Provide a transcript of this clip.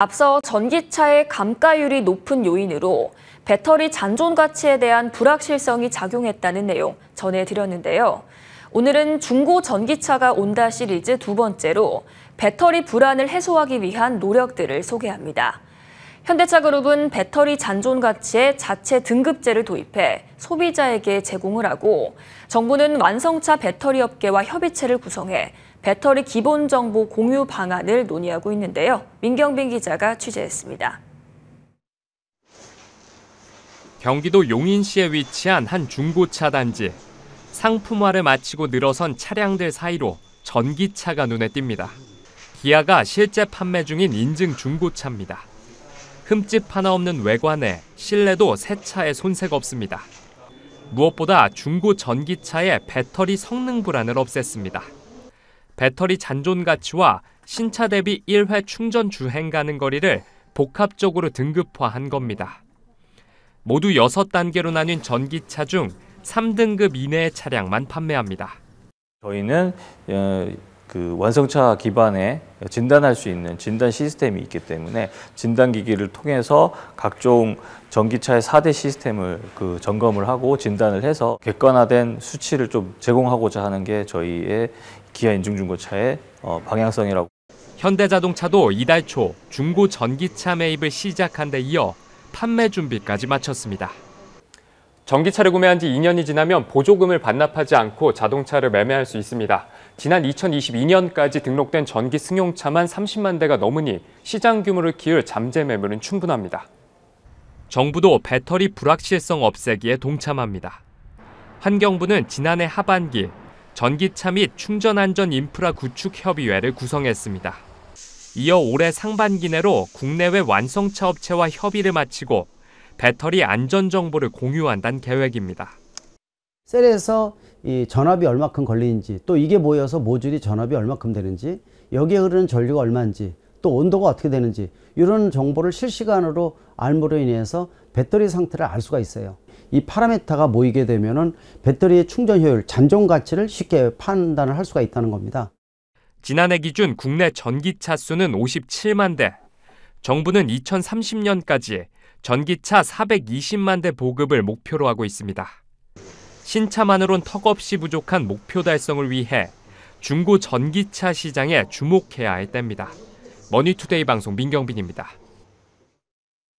앞서 전기차의 감가율이 높은 요인으로 배터리 잔존 가치에 대한 불확실성이 작용했다는 내용 전해드렸는데요. 오늘은 중고 전기차가 온다 시리즈 두 번째로 배터리 불안을 해소하기 위한 노력들을 소개합니다. 현대차 그룹은 배터리 잔존 가치에 자체 등급제를 도입해 소비자에게 제공을 하고 정부는 완성차 배터리 업계와 협의체를 구성해 배터리 기본 정보 공유 방안을 논의하고 있는데요. 민경빈 기자가 취재했습니다. 경기도 용인시에 위치한 한 중고차 단지. 상품화를 마치고 늘어선 차량들 사이로 전기차가 눈에 띕니다. 기아가 실제 판매 중인 인증 중고차입니다. 흠집 하나 없는 외관에 실내도 새 차에 손색 없습니다. 무엇보다 중고 전기차의 배터리 성능 불안을 없앴습니다. 배터리 잔존 가치와 신차 대비 1회 충전 주행 가능 거리를 복합적으로 등급화한 겁니다. 모두 6단계로 나뉜 전기차 중 3등급 이내의 차량만 판매합니다. 저희는 어, 그 완성차 기반에 진단할 수 있는 진단 시스템이 있기 때문에 진단 기기를 통해서 각종 전기차의 4대 시스템을 그 점검을 하고 진단을 해서 객관화된 수치를 좀 제공하고자 하는 게 저희의 기아 인증중고차의 어, 방향성이라고 현대자동차도 이달 초 중고 전기차 매입을 시작한 데 이어 판매 준비까지 마쳤습니다. 전기차를 구매한 지 2년이 지나면 보조금을 반납하지 않고 자동차를 매매할 수 있습니다. 지난 2022년까지 등록된 전기 승용차만 30만 대가 넘으니 시장 규모를 키울 잠재 매물은 충분합니다. 정부도 배터리 불확실성 없애기에 동참합니다. 환경부는 지난해 하반기 전기차 및 충전 안전 인프라 구축 협의회를 구성했습니다. 이어 올해 상반기 내로 국내외 완성차 업체와 협의를 마치고 배터리 안전 정보를 공유한다는 계획입니다. 셀에서 이 전압이 얼마큼 걸리는지 또 이게 모여서 모듈이 전압이 얼마큼 되는지 여기에 흐르는 전류가 얼마인지 또 온도가 어떻게 되는지 이런 정보를 실시간으로 알므로 인해서 배터리 상태를 알 수가 있어요. 이 파라미터가 모이게 되면은 배터리의 충전 효율, 잔존 가치를 쉽게 판단을 할 수가 있다는 겁니다. 지난해 기준 국내 전기차 수는 57만 대. 정부는 2030년까지 전기차 420만 대 보급을 목표로 하고 있습니다. 신차만으론 턱없이 부족한 목표 달성을 위해 중고 전기차 시장에 주목해야 할 때입니다. 머니투데이 방송 민경빈입니다.